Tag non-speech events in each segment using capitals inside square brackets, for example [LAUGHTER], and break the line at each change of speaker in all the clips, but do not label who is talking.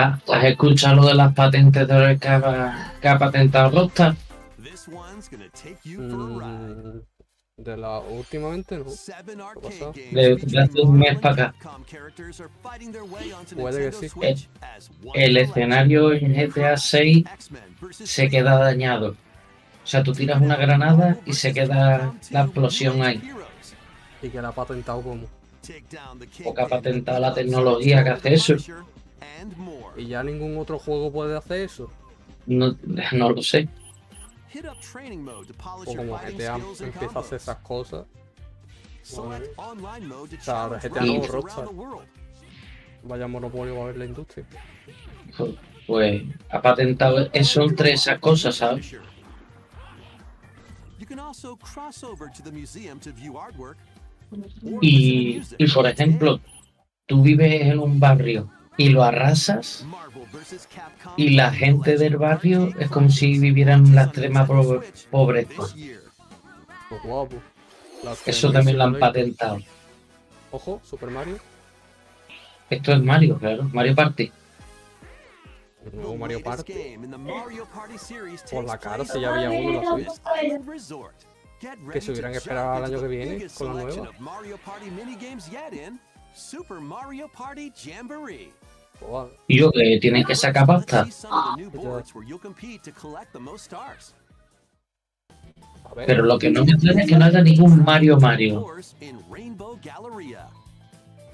Ah, ¿Has escuchado lo de las patentes de que ha, que ha patentado Rockstar?
This one's gonna take you for a ride.
Mm, de la últimamente no.
De- de hace un mes para acá.
Puede que sí.
El escenario en GTA 6
X-Men versus
se queda dañado. O sea, tú tiras una granada y se queda la explosión ahí.
Y que la ha patentado como.
Porque ha patentado la tecnología que hace eso.
Y ya ningún otro juego puede hacer eso.
No, no lo sé.
O como GTA empieza a hacer esas cosas. Bueno, o sea, ahora GTA no, Rockstar. Vaya monopolio va a haber la industria.
Pues ha patentado eso entre esas cosas, ¿sabes?
You can also cross over to the museum to view artwork.
Y, y por ejemplo, tú vives en un barrio y lo arrasas y la gente del barrio es como si vivieran en la extrema pobreza. Eso también lo han patentado.
Ojo, Super Mario.
Esto es Mario, claro, Mario Party.
El nuevo Mario Party. Por la cara, si ya había uno en la Switch.
ready
se hubieran esperado al año que viene con la nueva.
Super Mario Party Jamboree.
Yo que tienen que sacar pasta. Pero lo que no me extraña es que no haya ningún Mario Mario.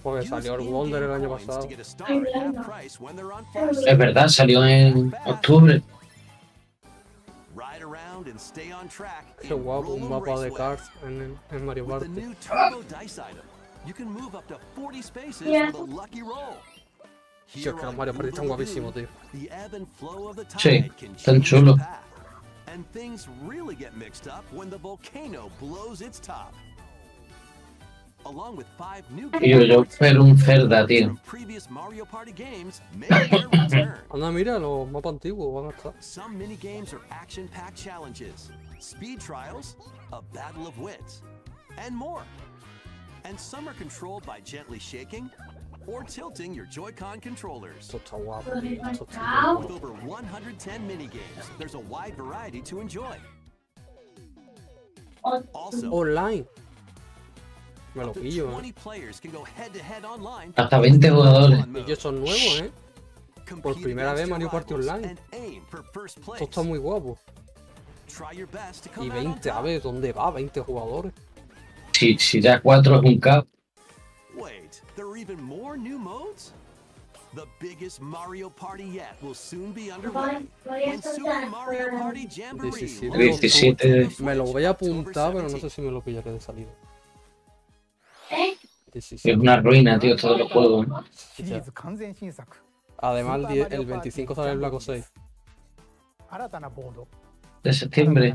Porque salió el Wonder el año pasado.
Es verdad, salió en octubre.
Qué guapo, un mapa de cards en, en Mario Party.
new
Io che la Mario
perde un
guapissimo
tipo.
Sì,
tan chulo. And things really get mixed up when the volcano blows its top. Along with five new Previous Mario Party games make [LAUGHS] their return.
Anda, a estar.
Some mini games are action-packed challenges, speed trials, a battle of wits, and more. And some are controlled by gently shaking or tilting your Joy-Con controllers.
Esto está guapo, tío. Esto está
With over 110 minigames, there's a wide variety to enjoy. Also,
Online. Me lo
up to
pillo,
20
eh.
players can go head-to-head online.
Hasta 20 jugadores.
Y que eso es nuevo, eh.
Compete
primera vez Mario Party Online. Esto está muy guapo. Y
come out on
20, a ver, ¿dónde va? 20 jugadores.
Si, si ya 4 es un caos.
The biggest Mario Party yet will soon be underway. When Super Mario Party Jamboree
17 Me lo voy a apuntar, pero no sé si me lo pillaré de salida.
¿Eh?
Es una ruina, tío, todos los juegos. ¿eh?
Además, el, 10, el 25 sale el Black 6.
De septiembre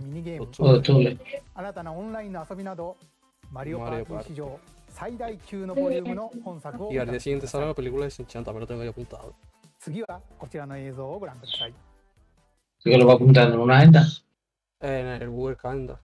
o octubre.
Mario Party.
Y al día siguiente sale la película de Shin-Chan, también lo tengo ahí apuntado.
次はこちらの映像をご覧ください。
Así que lo voy apuntando en una agenda.
En el Google Calendar.